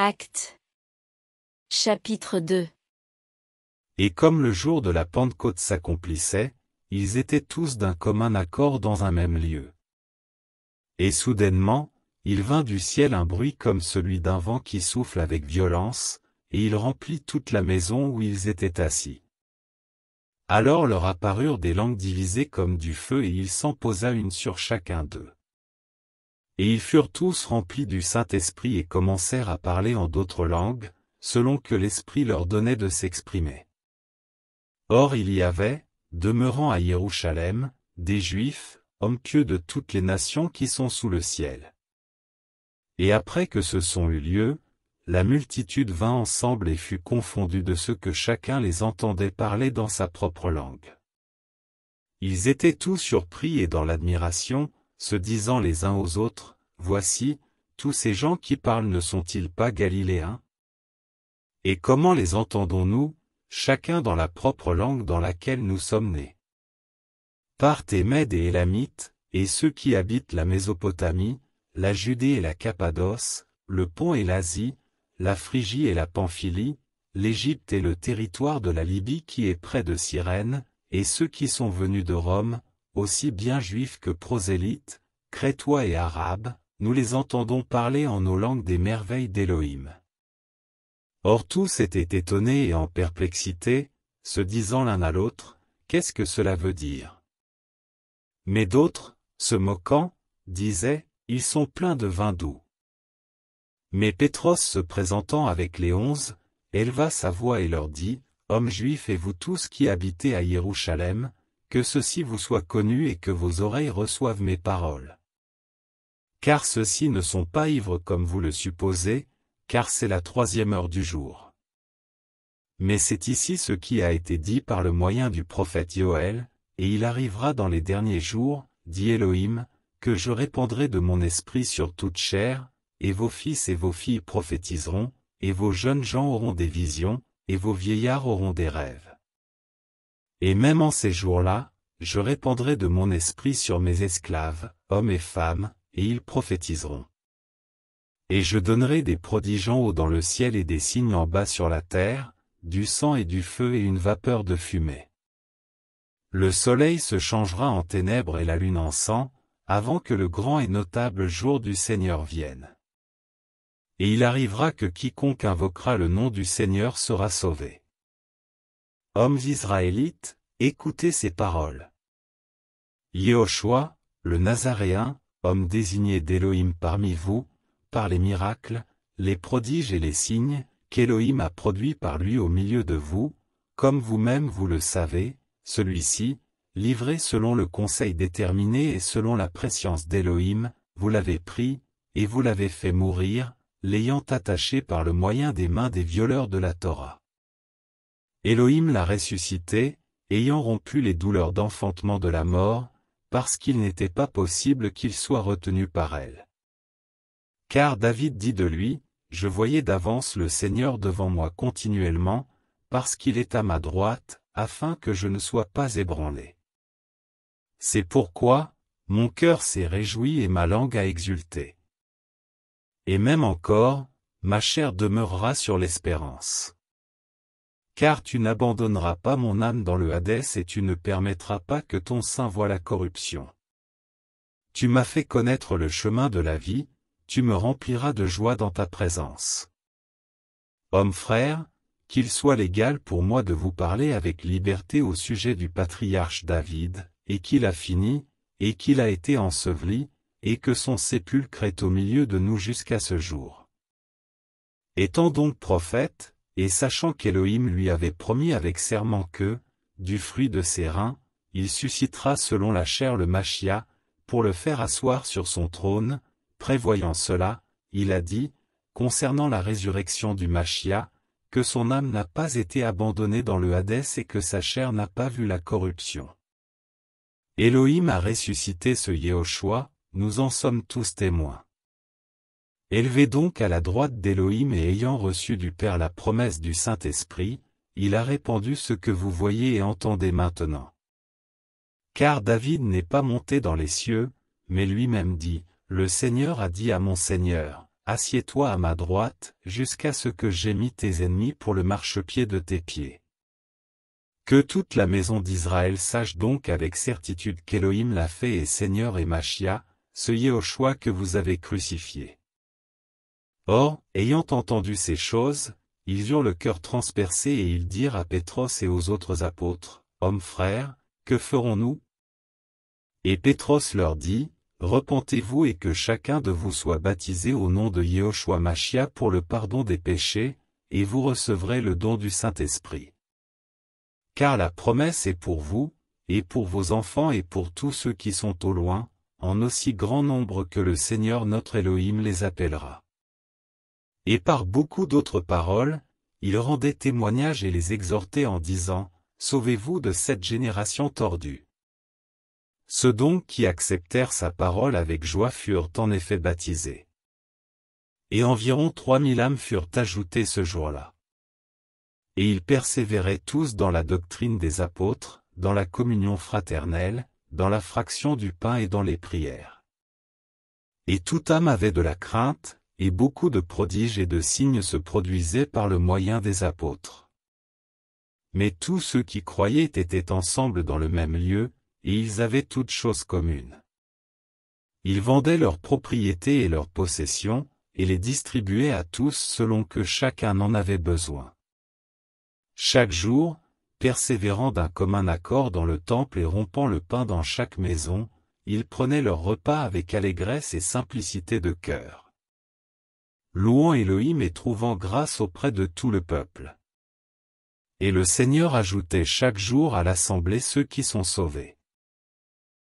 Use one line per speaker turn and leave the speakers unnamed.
Acte. Chapitre 2
Et comme le jour de la Pentecôte s'accomplissait, ils étaient tous d'un commun accord dans un même lieu. Et soudainement, il vint du ciel un bruit comme celui d'un vent qui souffle avec violence, et il remplit toute la maison où ils étaient assis. Alors leur apparurent des langues divisées comme du feu et il s'en posa une sur chacun d'eux. Et ils furent tous remplis du Saint-Esprit et commencèrent à parler en d'autres langues, selon que l'Esprit leur donnait de s'exprimer. Or il y avait, demeurant à Jérusalem, des Juifs, hommes pieux de toutes les nations qui sont sous le ciel. Et après que ce sont eu lieu, la multitude vint ensemble et fut confondue de ce que chacun les entendait parler dans sa propre langue. Ils étaient tous surpris et dans l'admiration, se disant les uns aux autres, Voici, tous ces gens qui parlent ne sont-ils pas galiléens? Et comment les entendons-nous, chacun dans la propre langue dans laquelle nous sommes nés? Parthes et Mèdes et Élamites, et ceux qui habitent la Mésopotamie, la Judée et la Cappadoce, le Pont et l'Asie, la Phrygie et la Pamphylie, l'Égypte et le territoire de la Libye qui est près de Cyrène, et ceux qui sont venus de Rome, aussi bien juifs que prosélytes, crétois et arabes, nous les entendons parler en nos langues des merveilles d'Élohim. Or tous étaient étonnés et en perplexité, se disant l'un à l'autre, qu'est-ce que cela veut dire? Mais d'autres, se moquant, disaient, ils sont pleins de vin doux. Mais Pétros se présentant avec les onze, éleva sa voix et leur dit, Hommes juifs et vous tous qui habitez à Jérusalem, que ceci vous soit connu et que vos oreilles reçoivent mes paroles. Car ceux-ci ne sont pas ivres comme vous le supposez, car c'est la troisième heure du jour. Mais c'est ici ce qui a été dit par le moyen du prophète Joël, et il arrivera dans les derniers jours, dit Elohim, que je répandrai de mon esprit sur toute chair, et vos fils et vos filles prophétiseront, et vos jeunes gens auront des visions, et vos vieillards auront des rêves. Et même en ces jours-là, je répandrai de mon esprit sur mes esclaves, hommes et femmes, et ils prophétiseront. Et je donnerai des prodiges en haut dans le ciel et des signes en bas sur la terre, du sang et du feu et une vapeur de fumée. Le soleil se changera en ténèbres et la lune en sang, avant que le grand et notable jour du Seigneur vienne. Et il arrivera que quiconque invoquera le nom du Seigneur sera sauvé. Hommes israélites, écoutez ces paroles. Yehoshua, le Nazaréen, homme désigné d'Élohim parmi vous, par les miracles, les prodiges et les signes, qu'Élohim a produits par lui au milieu de vous, comme vous-même vous le savez, celui-ci, livré selon le conseil déterminé et selon la préscience d'Élohim, vous l'avez pris, et vous l'avez fait mourir, l'ayant attaché par le moyen des mains des violeurs de la Torah. Elohim l'a ressuscité, ayant rompu les douleurs d'enfantement de la mort, parce qu'il n'était pas possible qu'il soit retenu par elle. Car David dit de lui, Je voyais d'avance le Seigneur devant moi continuellement, parce qu'il est à ma droite, afin que je ne sois pas ébranlé. C'est pourquoi, mon cœur s'est réjoui et ma langue a exulté. Et même encore, ma chair demeurera sur l'espérance. Car tu n'abandonneras pas mon âme dans le Hadès et tu ne permettras pas que ton sein voie la corruption. Tu m'as fait connaître le chemin de la vie, tu me rempliras de joie dans ta présence. Homme frère, qu'il soit légal pour moi de vous parler avec liberté au sujet du patriarche David, et qu'il a fini, et qu'il a été enseveli, et que son sépulcre est au milieu de nous jusqu'à ce jour. Étant donc prophète, et sachant qu'Élohim lui avait promis avec serment que, du fruit de ses reins, il suscitera selon la chair le Machia, pour le faire asseoir sur son trône, prévoyant cela, il a dit, concernant la résurrection du Machia, que son âme n'a pas été abandonnée dans le Hadès et que sa chair n'a pas vu la corruption. Elohim a ressuscité ce Yehoshua, nous en sommes tous témoins. Élevé donc à la droite d'Élohim et ayant reçu du Père la promesse du Saint-Esprit, il a répandu ce que vous voyez et entendez maintenant. Car David n'est pas monté dans les cieux, mais lui-même dit, Le Seigneur a dit à mon Seigneur, assieds-toi à ma droite, jusqu'à ce que j'aie mis tes ennemis pour le marchepied de tes pieds. Que toute la maison d'Israël sache donc avec certitude qu'Élohim l'a fait et Seigneur et Machia, ce Yehoshua que vous avez crucifié. Or, ayant entendu ces choses, ils eurent le cœur transpercé et ils dirent à Pétros et aux autres apôtres, Hommes frères, que ferons-nous? Et Pétros leur dit, Repentez-vous et que chacun de vous soit baptisé au nom de Yehoshua Machia pour le pardon des péchés, et vous recevrez le don du Saint-Esprit. Car la promesse est pour vous, et pour vos enfants et pour tous ceux qui sont au loin, en aussi grand nombre que le Seigneur notre Elohim les appellera. Et par beaucoup d'autres paroles, il rendait témoignage et les exhortait en disant, Sauvez-vous de cette génération tordue. Ceux donc qui acceptèrent sa parole avec joie furent en effet baptisés. Et environ trois mille âmes furent ajoutées ce jour-là. Et ils persévéraient tous dans la doctrine des apôtres, dans la communion fraternelle, dans la fraction du pain et dans les prières. Et toute âme avait de la crainte, et beaucoup de prodiges et de signes se produisaient par le moyen des apôtres. Mais tous ceux qui croyaient étaient ensemble dans le même lieu, et ils avaient toutes choses communes. Ils vendaient leurs propriétés et leurs possessions, et les distribuaient à tous selon que chacun en avait besoin. Chaque jour, persévérant d'un commun accord dans le temple et rompant le pain dans chaque maison, ils prenaient leur repas avec allégresse et simplicité de cœur. Louant Elohim et trouvant grâce auprès de tout le peuple. Et le Seigneur ajoutait chaque jour à l'assemblée ceux qui sont sauvés.